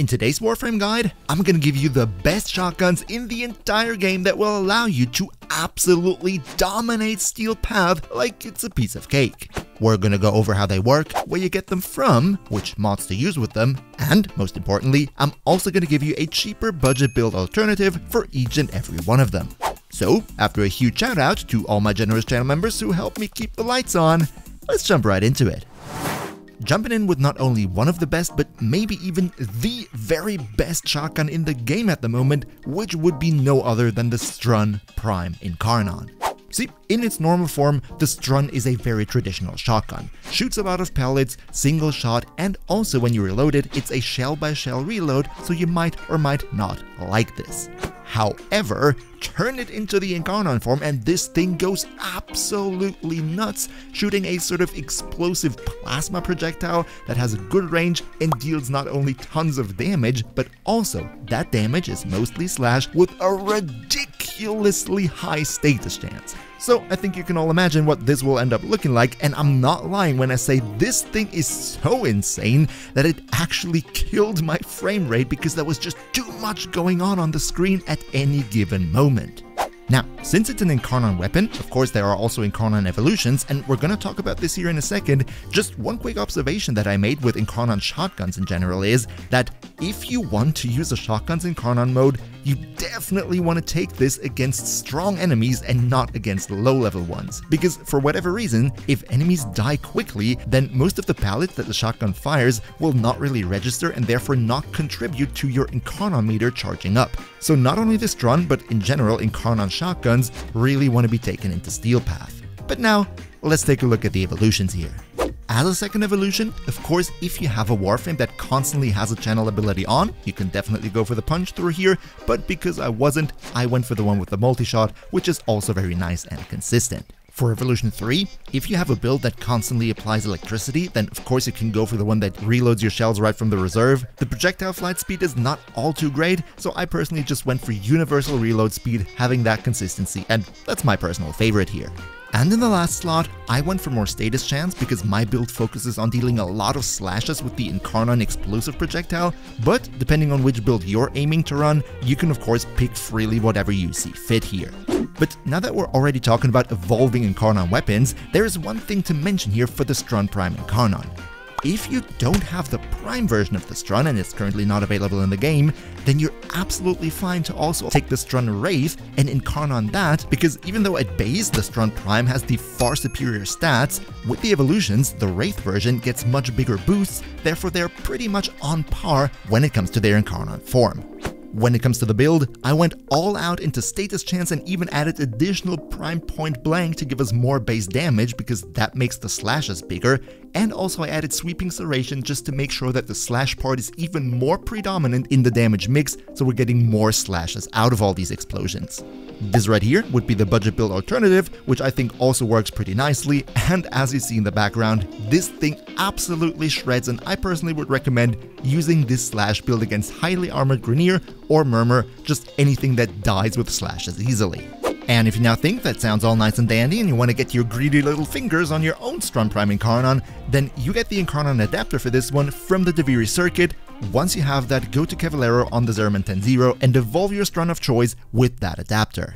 In today's Warframe guide, I'm gonna give you the best shotguns in the entire game that will allow you to absolutely dominate Steel Path like it's a piece of cake. We're gonna go over how they work, where you get them from, which mods to use with them, and most importantly, I'm also gonna give you a cheaper budget build alternative for each and every one of them. So, after a huge shout out to all my generous channel members who helped me keep the lights on, let's jump right into it. Jumping in with not only one of the best, but maybe even the very best shotgun in the game at the moment, which would be no other than the Strun Prime in Incarnon. See, in its normal form, the Strun is a very traditional shotgun. Shoots a lot of pellets, single shot, and also when you reload it, it's a shell by shell reload, so you might or might not like this. However, turn it into the Incarnon form and this thing goes absolutely nuts, shooting a sort of explosive plasma projectile that has a good range and deals not only tons of damage, but also that damage is mostly slash with a ridiculously high status chance. So I think you can all imagine what this will end up looking like, and I'm not lying when I say this thing is so insane that it actually killed my frame rate because there was just too much going on on the screen at any given moment. Now, since it's an Incarnon weapon, of course there are also Incarnon evolutions, and we're gonna talk about this here in a second, just one quick observation that I made with Incarnon shotguns in general is that if you want to use a shotguns Incarnon mode, you definitely want to take this against strong enemies and not against low level ones. Because for whatever reason, if enemies die quickly, then most of the pellets that the shotgun fires will not really register and therefore not contribute to your Incarnon meter charging up. So not only this Strun, but in general Incarnon shotguns really want to be taken into Steel Path. But now, let's take a look at the evolutions here. As a second evolution, of course, if you have a Warframe that constantly has a channel ability on, you can definitely go for the punch through here, but because I wasn't, I went for the one with the multi-shot, which is also very nice and consistent. For Evolution 3, if you have a build that constantly applies electricity, then of course you can go for the one that reloads your shells right from the reserve. The projectile flight speed is not all too great, so I personally just went for universal reload speed, having that consistency, and that's my personal favorite here. And in the last slot, I went for more status chance because my build focuses on dealing a lot of slashes with the Incarnon explosive projectile, but depending on which build you're aiming to run, you can of course pick freely whatever you see fit here. But now that we're already talking about evolving Incarnon weapons, there is one thing to mention here for the Strun Prime Incarnon. If you don't have the Prime version of the Strun and it's currently not available in the game, then you're absolutely fine to also take the Strun Wraith and incarn on that, because even though at base the Strun Prime has the far superior stats, with the evolutions, the Wraith version gets much bigger boosts, therefore they're pretty much on par when it comes to their Incarnon form. When it comes to the build, I went all out into status chance and even added additional prime point blank to give us more base damage because that makes the slashes bigger, and also I added sweeping serration just to make sure that the slash part is even more predominant in the damage mix so we're getting more slashes out of all these explosions. This right here would be the budget build alternative, which I think also works pretty nicely, and as you see in the background, this thing absolutely shreds and I personally would recommend using this slash build against highly armored Grineer or Murmur, just anything that dies with slashes easily. And if you now think that sounds all nice and dandy and you want to get your greedy little fingers on your own Strun Prime Incarnon, then you get the Incarnon adapter for this one from the Duviri circuit. Once you have that, go to Cavalero on the Zariman 10-0 and evolve your Strun of choice with that adapter.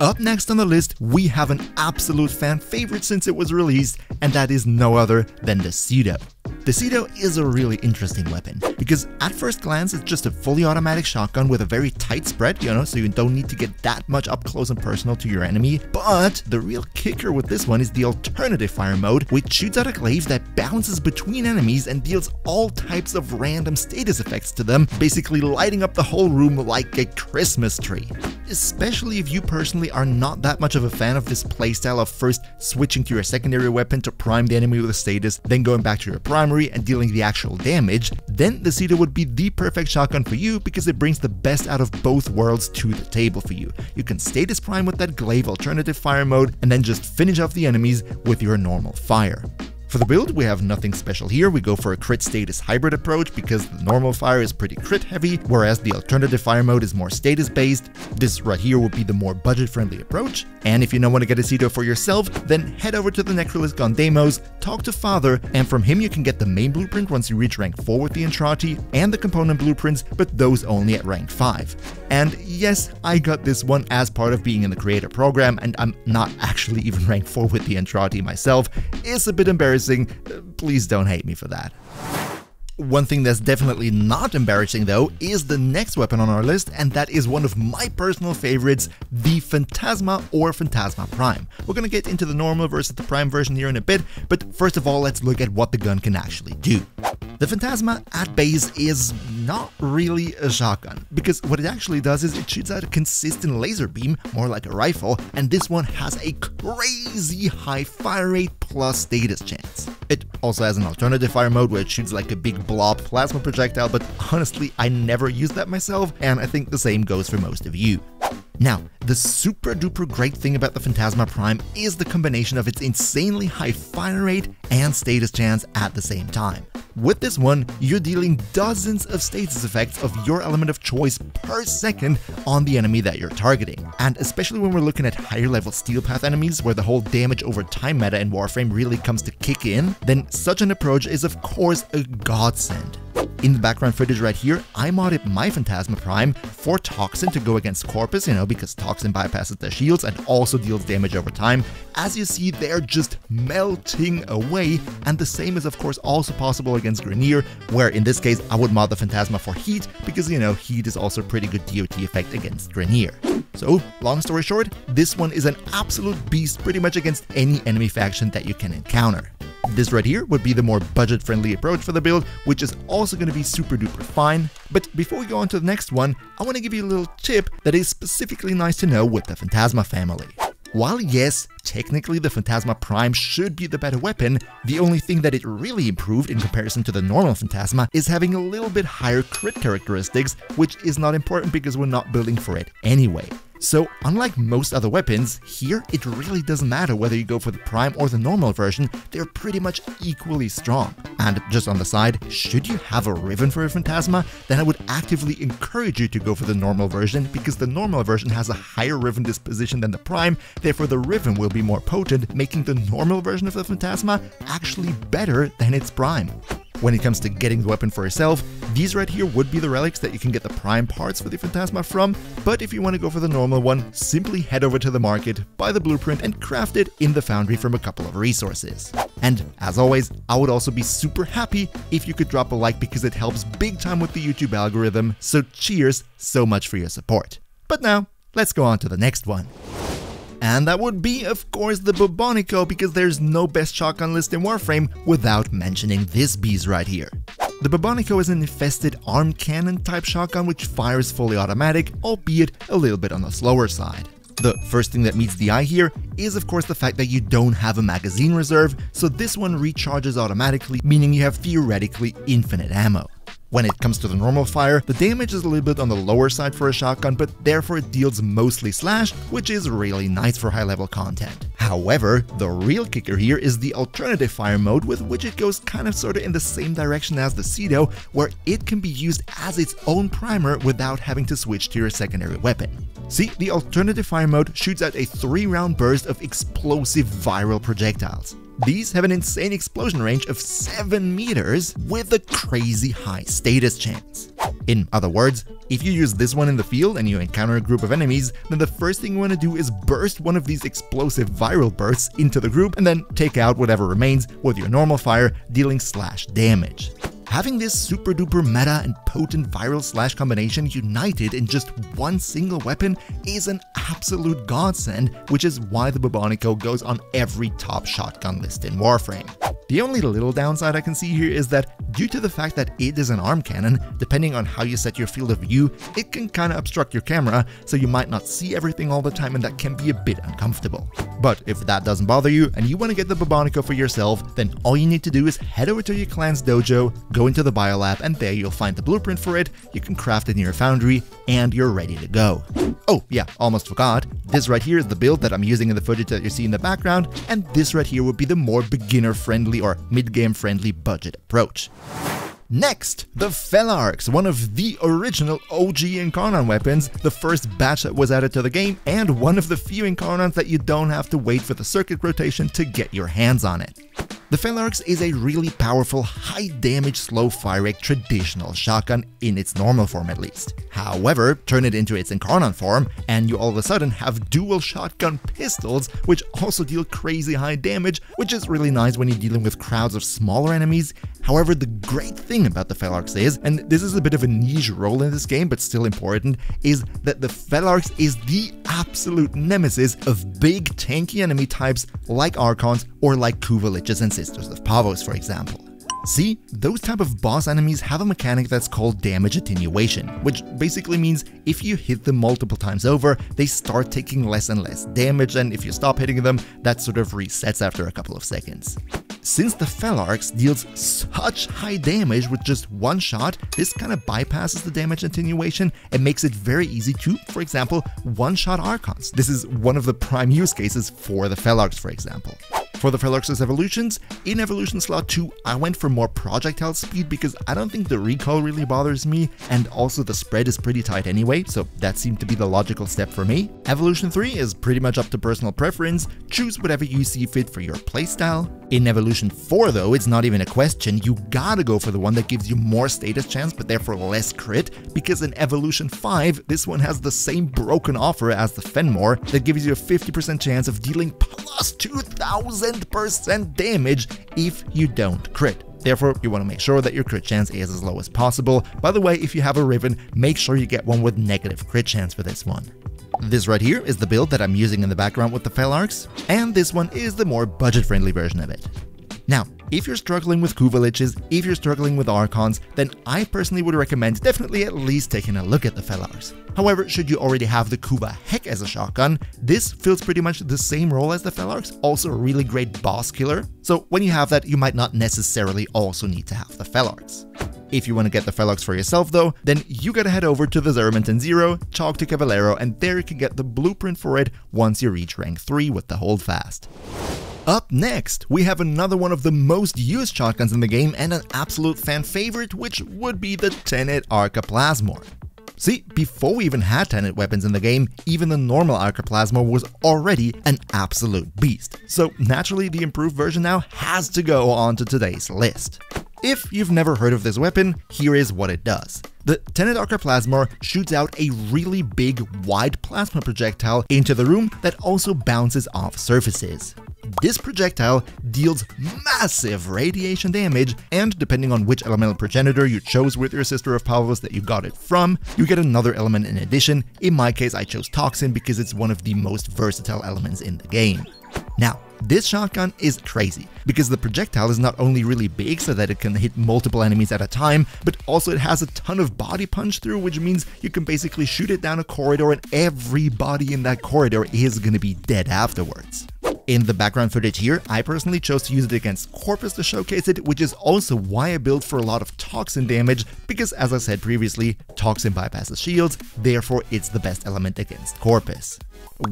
Up next on the list, we have an absolute fan favorite since it was released, and that is no other than the Cedo. The Cedo is a really interesting weapon, because at first glance it's just a fully automatic shotgun with a very tight spread, you know, so you don't need to get that much up close and personal to your enemy, but the real kicker with this one is the alternative fire mode, which shoots out a glaive that bounces between enemies and deals all types of random status effects to them, basically lighting up the whole room like a Christmas tree. Especially if you personally are not that much of a fan of this playstyle of first switching to your secondary weapon to prime the enemy with a status, then going back to your primary and dealing the actual damage, then the Cedo would be the perfect shotgun for you because it brings the best out of both worlds to the table for you. You can status prime with that glaive alternative fire mode and then just finish off the enemies with your normal fire. For the build, we have nothing special here, we go for a crit status hybrid approach because the normal fire is pretty crit heavy, whereas the alternative fire mode is more status based. This right here would be the more budget friendly approach. And if you don't want to get a Cedo for yourself, then head over to the Necralisk on Deimos, talk to Father, and from him you can get the main blueprint once you reach rank 4 with the Entrati, and the component blueprints, but those only at rank 5. And yes, I got this one as part of being in the creator program, and I'm not actually even rank 4 with the Entrati myself. It's a bit embarrassing, please don't hate me for that. One thing that's definitely not embarrassing though is the next weapon on our list and that is one of my personal favorites, the Phantasma or Phantasma Prime. We're gonna get into the normal versus the Prime version here in a bit, but first of all let's look at what the gun can actually do. The Phantasma at base is not really a shotgun, because what it actually does is it shoots out a consistent laser beam, more like a rifle, and this one has a crazy high fire rate plus status chance. It also has an alternative fire mode where it shoots like a big blob plasma projectile, but honestly I never used that myself, and I think the same goes for most of you. Now, the super duper great thing about the Phantasma Prime is the combination of its insanely high fire rate and status chance at the same time. With this one, you're dealing dozens of status effects of your element of choice per second on the enemy that you're targeting. And especially when we're looking at higher level steel path enemies where the whole damage over time meta in Warframe really comes to kick in, then such an approach is of course a godsend. In the background footage right here, I modded my Phantasma Prime for Toxin to go against Corpus, you know, because Toxin bypasses their shields and also deals damage over time. As you see, they're just melting away, and the same is of course also possible against Grineer, where in this case I would mod the Phantasma for Heat, because you know, Heat is also a pretty good DOT effect against Grineer. So, long story short, this one is an absolute beast pretty much against any enemy faction that you can encounter. This right here would be the more budget-friendly approach for the build, which is also going to be super duper fine. But before we go on to the next one, I want to give you a little tip that is specifically nice to know with the Phantasma family. While yes, technically the Phantasma Prime should be the better weapon, the only thing that it really improved in comparison to the normal Phantasma is having a little bit higher crit characteristics, which is not important because we're not building for it anyway. So unlike most other weapons, here it really doesn't matter whether you go for the Prime or the normal version, they're pretty much equally strong. And just on the side, should you have a Riven for a Phantasma, then I would actively encourage you to go for the normal version because the normal version has a higher Riven disposition than the Prime, therefore the Riven will be more potent, making the normal version of the Phantasma actually better than its Prime. When it comes to getting the weapon for yourself, these right here would be the relics that you can get the prime parts for the Phantasma from, but if you want to go for the normal one, simply head over to the market, buy the blueprint and craft it in the foundry from a couple of resources. And as always, I would also be super happy if you could drop a like because it helps big time with the YouTube algorithm, so cheers so much for your support. But now, let's go on to the next one. And that would be, of course, the Bubonico, because there's no best shotgun list in Warframe without mentioning this beast right here. The Bubonico is an infested arm cannon type shotgun which fires fully automatic, albeit a little bit on the slower side. The first thing that meets the eye here is of course the fact that you don't have a magazine reserve, so this one recharges automatically, meaning you have theoretically infinite ammo. When it comes to the normal fire, the damage is a little bit on the lower side for a shotgun, but therefore it deals mostly slash, which is really nice for high level content. However, the real kicker here is the alternative fire mode with which it goes kind of sorta in the same direction as the Cedo, where it can be used as its own primer without having to switch to your secondary weapon. See, the alternative fire mode shoots out a 3 round burst of explosive viral projectiles. These have an insane explosion range of 7 meters with a crazy high status chance. In other words, if you use this one in the field and you encounter a group of enemies, then the first thing you want to do is burst one of these explosive viral bursts into the group and then take out whatever remains with your normal fire, dealing slash damage. Having this super duper meta and potent viral slash combination united in just one single weapon is an absolute godsend, which is why the Bubonico goes on every top shotgun list in Warframe. The only little downside I can see here is that due to the fact that it is an arm cannon, depending on how you set your field of view, it can kinda obstruct your camera, so you might not see everything all the time and that can be a bit uncomfortable. But if that doesn't bother you and you want to get the Bubonico for yourself, then all you need to do is head over to your clan's dojo, go into the biolab, and there you'll find the blueprint for it, you can craft it in your foundry, and you're ready to go. Oh yeah, almost forgot, this right here is the build that I'm using in the footage that you see in the background, and this right here would be the more beginner friendly or mid-game friendly budget approach. Next, the Felarx, one of the original OG Incarnon weapons, the first batch that was added to the game, and one of the few Incarnons that you don't have to wait for the circuit rotation to get your hands on it. The Felarx is a really powerful, high damage, slow rate traditional shotgun in its normal form at least. However, turn it into its Incarnon form, and you all of a sudden have dual shotgun pistols, which also deal crazy high damage, which is really nice when you're dealing with crowds of smaller enemies. However, the great thing about the Felarx is, and this is a bit of a niche role in this game, but still important, is that the Felarx is the absolute nemesis of big tanky enemy types like Archons or like Kuva Liches and Sisters of Parvos, for example. See, those type of boss enemies have a mechanic that's called damage attenuation, which basically means if you hit them multiple times over, they start taking less and less damage, and if you stop hitting them, that sort of resets after a couple of seconds. Since the Felarx deals such high damage with just one shot, this kind of bypasses the damage attenuation and makes it very easy to, for example, one-shot Archons. This is one of the prime use cases for the Felarx, for example. For the Felarx's evolutions, in Evolution Slot 2, I went for more projectile speed because I don't think the recoil really bothers me, and also the spread is pretty tight anyway, so that seemed to be the logical step for me. Evolution 3 is pretty much up to personal preference, choose whatever you see fit for your playstyle. In Evolution 4 though, it's not even a question, you gotta go for the one that gives you more status chance but therefore less crit, because in Evolution 5, this one has the same broken offer as the Fenmore that gives you a 50% chance of dealing plus 2000 percent damage if you don't crit. Therefore, you want to make sure that your crit chance is as low as possible. By the way, if you have a Riven, make sure you get one with negative crit chance for this one. This right here is the build that I'm using in the background with the Felarx, and this one is the more budget-friendly version of it. Now, if you're struggling with Kuva Liches, if you're struggling with Archons, then I personally would recommend definitely at least taking a look at the Felarx. However, should you already have the Kuva Hek as a shotgun, this fills pretty much the same role as the Felarx, also a really great boss killer, so when you have that, you might not necessarily also need to have the Felarx. If you want to get the Felarx for yourself though, then you gotta head over to the Zariman Ten Zero, talk to Cavalero, and there you can get the blueprint for it once you reach rank 3 with the Holdfast. Up next, we have another one of the most used shotguns in the game and an absolute fan favorite, which would be the Tenet Arca Plasmor. See, before we even had Tenet weapons in the game, even the normal Arca Plasmor was already an absolute beast. So naturally the improved version now has to go onto today's list. If you've never heard of this weapon, here is what it does. The Tenet Arca Plasmor shoots out a really big, wide plasma projectile into the room that also bounces off surfaces. This projectile deals massive radiation damage, and depending on which elemental progenitor you chose with your Sister of Parvos that you got it from, you get another element in addition. In my case, I chose Toxin because it's one of the most versatile elements in the game. Now, this shotgun is crazy, because the projectile is not only really big so that it can hit multiple enemies at a time, but also it has a ton of body punch through, which means you can basically shoot it down a corridor and everybody in that corridor is gonna be dead afterwards. In the background footage here, I personally chose to use it against Corpus to showcase it, which is also why I built for a lot of Toxin damage, because as I said previously, Toxin bypasses shields, therefore it's the best element against Corpus.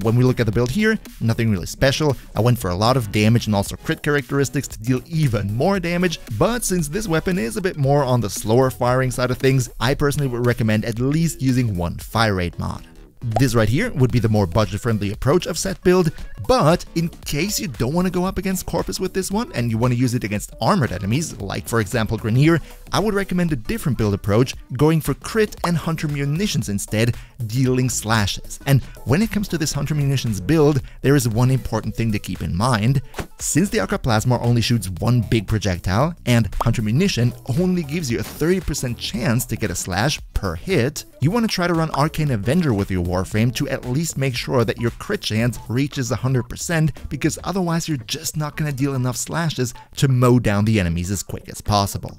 When we look at the build here, nothing really special, I went for a lot of damage and also crit characteristics to deal even more damage, but since this weapon is a bit more on the slower firing side of things, I personally would recommend at least using one fire rate mod. This right here would be the more budget-friendly approach of set build, but in case you don't want to go up against Corpus with this one and you want to use it against armored enemies, like for example Grineer, I would recommend a different build approach, going for crit and hunter munitions instead, dealing slashes. And when it comes to this hunter munitions build, there is one important thing to keep in mind. Since the Arca Plasmor only shoots one big projectile, and hunter munition only gives you a 30% chance to get a slash per hit, you want to try to run Arcane Avenger with your Warframe to at least make sure that your crit chance reaches 100% because otherwise you're just not going to deal enough slashes to mow down the enemies as quick as possible.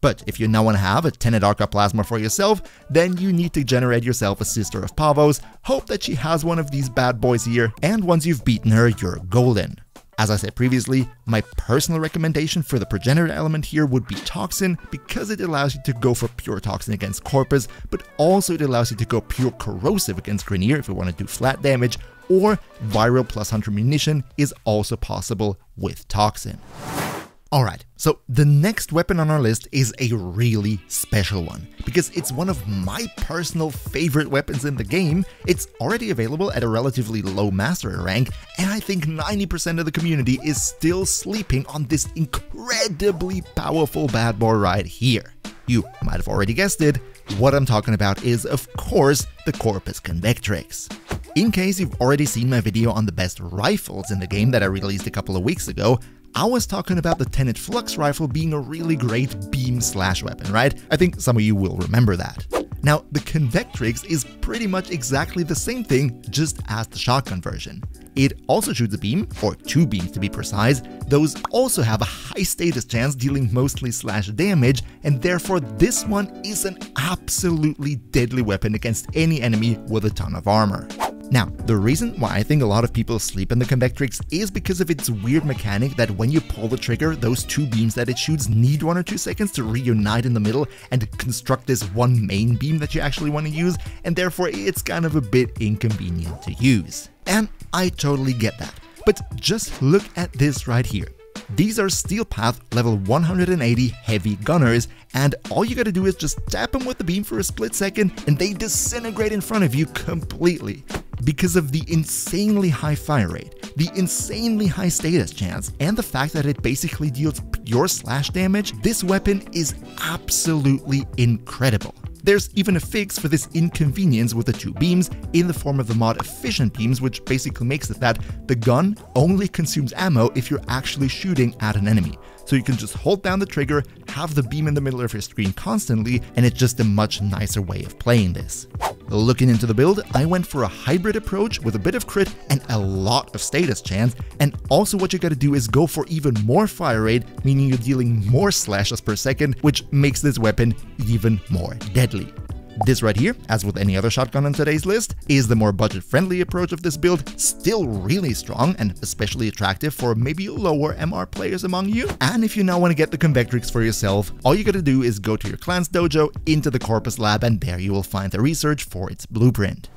But if you now want to have a Tenet Arca Plasmor for yourself, then you need to generate yourself a Sister of Parvos, hope that she has one of these bad boys here, and once you've beaten her, you're golden. As I said previously, my personal recommendation for the progenitor element here would be Toxin because it allows you to go for pure Toxin against Corpus, but also it allows you to go pure Corrosive against Grineer if you want to do flat damage, or Viral plus Hunter Munition is also possible with Toxin. Alright, so the next weapon on our list is a really special one, because it's one of my personal favorite weapons in the game, it's already available at a relatively low mastery rank, and I think 90% of the community is still sleeping on this incredibly powerful bad boy right here. You might have already guessed it, what I'm talking about is, of course, the Corpus Convectrix. In case you've already seen my video on the best rifles in the game that I released a couple of weeks ago, I was talking about the Tenet Flux rifle being a really great beam slash weapon, right? I think some of you will remember that. Now, the Convectrix is pretty much exactly the same thing, just as the shotgun version. It also shoots a beam, or two beams to be precise, those also have a high status chance dealing mostly slash damage, and therefore this one is an absolutely deadly weapon against any enemy with a ton of armor. Now, the reason why I think a lot of people sleep in the Convectrix is because of its weird mechanic that when you pull the trigger, those two beams that it shoots need one or two seconds to reunite in the middle and construct this one main beam that you actually want to use, and therefore it's kind of a bit inconvenient to use. And I totally get that. But just look at this right here. These are Steel Path level 180 heavy gunners, and all you gotta do is just tap them with the beam for a split second and they disintegrate in front of you completely because of the insanely high fire rate, the insanely high status chance, and the fact that it basically deals pure slash damage, this weapon is absolutely incredible. There's even a fix for this inconvenience with the two beams in the form of the mod efficient beams, which basically makes it that the gun only consumes ammo if you're actually shooting at an enemy. So you can just hold down the trigger, have the beam in the middle of your screen constantly, and it's just a much nicer way of playing this. Looking into the build, I went for a hybrid approach with a bit of crit and a lot of status chance, and also what you gotta do is go for even more fire rate, meaning you're dealing more slashes per second, which makes this weapon even more deadly. This right here, as with any other shotgun on today's list, is the more budget-friendly approach of this build, still really strong and especially attractive for maybe lower MR players among you. And if you now want to get the Convectrix for yourself, all you gotta do is go to your clan's dojo, into the Corpus lab, and there you will find the research for its blueprint.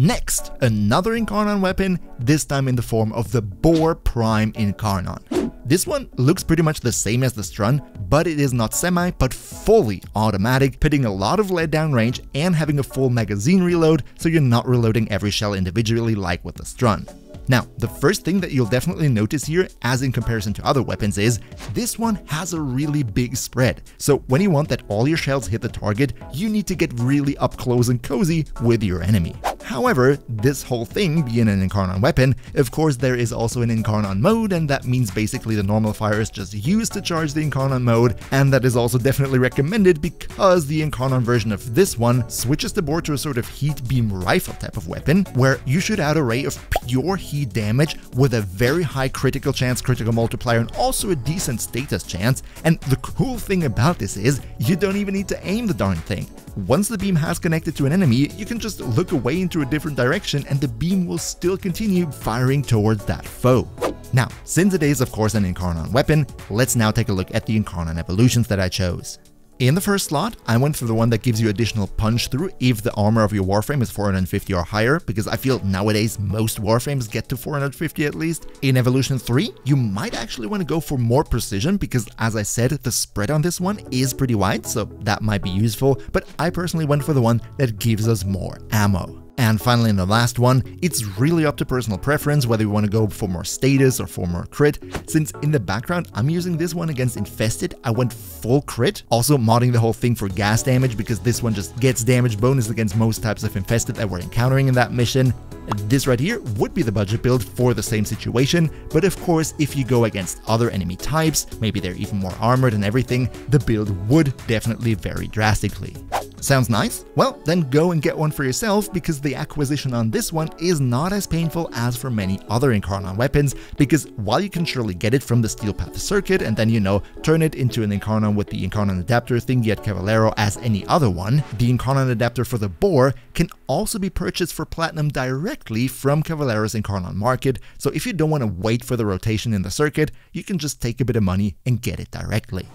Next, another Incarnon weapon, this time in the form of the Boar Prime Incarnon. This one looks pretty much the same as the Strun, but it is not semi, but fully automatic, putting a lot of lead down range and having a full magazine reload, so you're not reloading every shell individually like with the Strun. Now, the first thing that you'll definitely notice here, as in comparison to other weapons, is this one has a really big spread. So when you want that all your shells hit the target, you need to get really up close and cozy with your enemy. However, this whole thing being an Incarnon weapon, of course there is also an Incarnon mode, and that means basically the normal fire is just used to charge the Incarnon mode, and that is also definitely recommended because the Incarnon version of this one switches the Boar to a sort of heat beam rifle type of weapon, where you shoot out a ray of pure heat damage with a very high critical chance critical multiplier and also a decent status chance, and the cool thing about this is, you don't even need to aim the darn thing. Once the beam has connected to an enemy, you can just look away into a different direction and the beam will still continue firing towards that foe. Now, since it is of course an Incarnon weapon, let's now take a look at the Incarnon evolutions that I chose. In the first slot, I went for the one that gives you additional punch through if the armor of your Warframe is 450 or higher, because I feel nowadays most Warframes get to 450 at least. In Evolution 3, you might actually want to go for more precision, because as I said, the spread on this one is pretty wide, so that might be useful, but I personally went for the one that gives us more ammo. And finally, in the last one, it's really up to personal preference whether you want to go for more status or for more crit. Since in the background, I'm using this one against Infested, I went full crit. Also modding the whole thing for gas damage because this one just gets damage bonus against most types of Infested that we're encountering in that mission. This right here would be the budget build for the same situation, but of course if you go against other enemy types, maybe they're even more armored and everything, the build would definitely vary drastically. Sounds nice? Well, then go and get one for yourself because the acquisition on this one is not as painful as for many other Incarnon weapons because while you can surely get it from the Steel Path circuit and then, you know, turn it into an Incarnon with the Incarnon adapter thingy at Cavalero as any other one, the Incarnon adapter for the Boar can also be purchased for Platinum directly from Cavalero's Incarnon market, so if you don't want to wait for the rotation in the circuit, you can just take a bit of money and get it directly.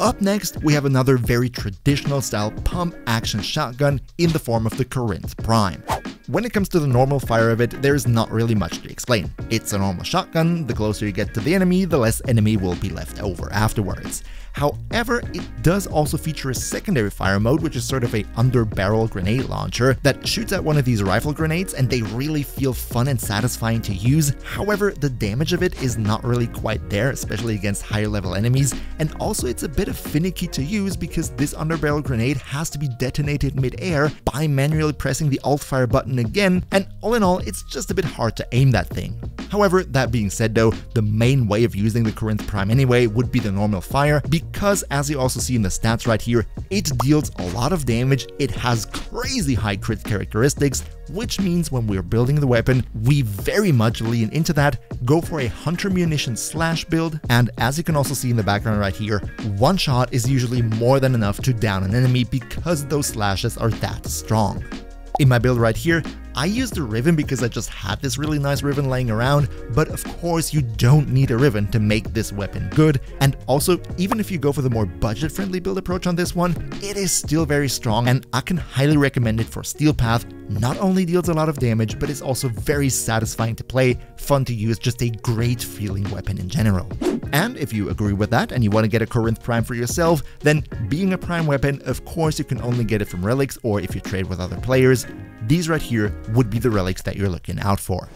Up next, we have another very traditional style pump action shotgun in the form of the Corinth Prime. when it comes to the normal fire of it, there's not really much to explain. It's a normal shotgun, the closer you get to the enemy, the less enemy will be left over afterwards. However, it does also feature a secondary fire mode, which is sort of a under-barrel grenade launcher that shoots at one of these rifle grenades and they really feel fun and satisfying to use. However, the damage of it is not really quite there, especially against higher level enemies, and also it's a bit of finicky to use because this under-barrel grenade has to be detonated mid-air by manually pressing the alt fire button again, and all in all, it's just a bit hard to aim that thing. However, that being said though, the main way of using the Corinth Prime anyway would be the normal fire, because as you also see in the stats right here, it deals a lot of damage, it has crazy high crit characteristics, which means when we're building the weapon, we very much lean into that, go for a hunter munition slash build, and as you can also see in the background right here, one shot is usually more than enough to down an enemy because those slashes are that strong. In my build right here, I used a Riven because I just had this really nice Riven laying around, but of course you don't need a Riven to make this weapon good, and also, even if you go for the more budget-friendly build approach on this one, it is still very strong and I can highly recommend it for Steel Path, not only deals a lot of damage, but is also very satisfying to play, fun to use, just a great feeling weapon in general. And if you agree with that and you want to get a Corinth Prime for yourself, then being a Prime weapon, of course you can only get it from relics or if you trade with other players, these right here would be the relics that you're looking out for.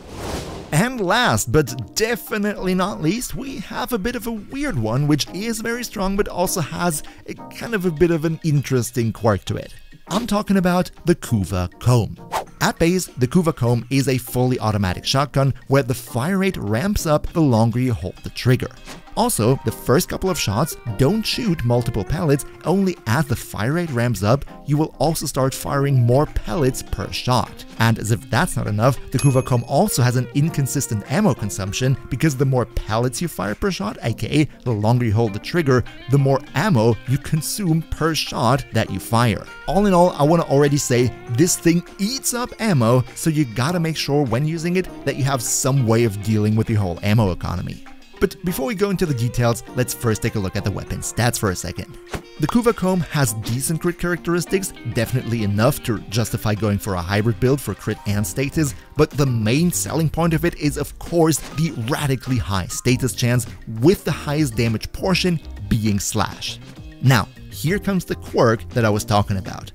And last, but definitely not least, we have a bit of a weird one, which is very strong, but also has a kind of a bit of an interesting quirk to it. I'm talking about the Kuva Kohm. At base, the Kuva Kohm is a fully automatic shotgun where the fire rate ramps up the longer you hold the trigger. Also, the first couple of shots don't shoot multiple pellets, only as the fire rate ramps up, you will also start firing more pellets per shot. And as if that's not enough, the Kuva Kohm also has an inconsistent ammo consumption because the more pellets you fire per shot, aka the longer you hold the trigger, the more ammo you consume per shot that you fire. All in all, I want to already say this thing eats up ammo, so you gotta make sure when using it that you have some way of dealing with your whole ammo economy. But before we go into the details, let's first take a look at the weapon stats for a second. The Kuva Kohm has decent crit characteristics, definitely enough to justify going for a hybrid build for crit and status, but the main selling point of it is of course the radically high status chance with the highest damage portion being slash. Now, here comes the quirk that I was talking about.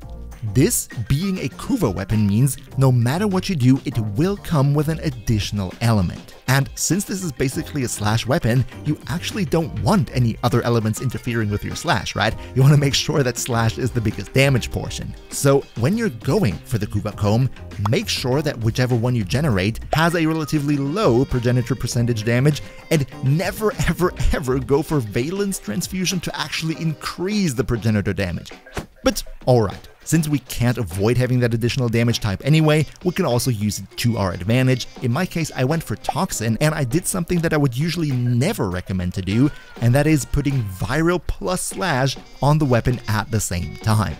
This being a Kuva weapon means no matter what you do, it will come with an additional element. And since this is basically a slash weapon, you actually don't want any other elements interfering with your slash, right? You want to make sure that slash is the biggest damage portion. So when you're going for the Kuva Kohm, make sure that whichever one you generate has a relatively low progenitor percentage damage, and never ever ever go for Valence Transfusion to actually increase the progenitor damage. But alright, since we can't avoid having that additional damage type anyway, we can also use it to our advantage. In my case, I went for Toxin and I did something that I would usually never recommend to do, and that is putting Viral plus Slash on the weapon at the same time.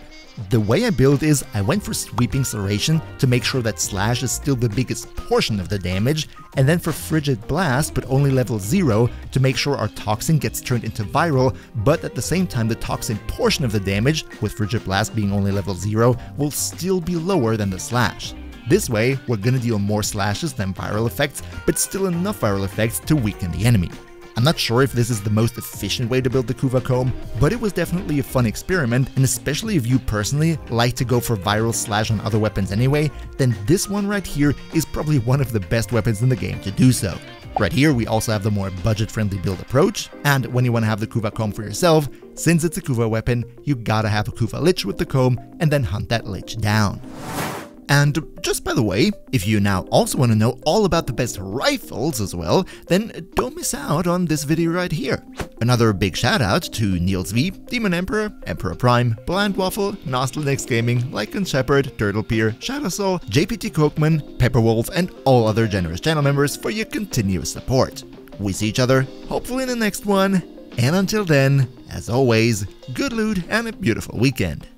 The way I build is I went for Sweeping Serration to make sure that Slash is still the biggest portion of the damage, and then for Frigid Blast but only level 0 to make sure our Toxin gets turned into Viral, but at the same time the Toxin portion of the damage, with Frigid Blast being only level 0, will still be lower than the Slash. This way, we're gonna deal more slashes than viral effects, but still enough viral effects to weaken the enemy. I'm not sure if this is the most efficient way to build the Kuva Kohm, but it was definitely a fun experiment, and especially if you personally like to go for viral slash on other weapons anyway, then this one right here is probably one of the best weapons in the game to do so. Right here we also have the more budget-friendly build approach, and when you want to have the Kuva Kohm for yourself, since it's a Kuva weapon, you gotta have a Kuva Lich with the Kohm and then hunt that Lich down. And just by the way, if you now also want to know all about the best rifles as well, then don't miss out on this video right here. Another big shout out to Niels V, Demon Emperor, Emperor Prime, Bland Waffle, Nostalnex Gaming, Lycan Shepherd, Turtlepeer, Shadow Soul, JPT Cookman, Pepperwolf, and all other generous channel members for your continuous support. We see each other, hopefully in the next one, and until then, as always, good loot and a beautiful weekend.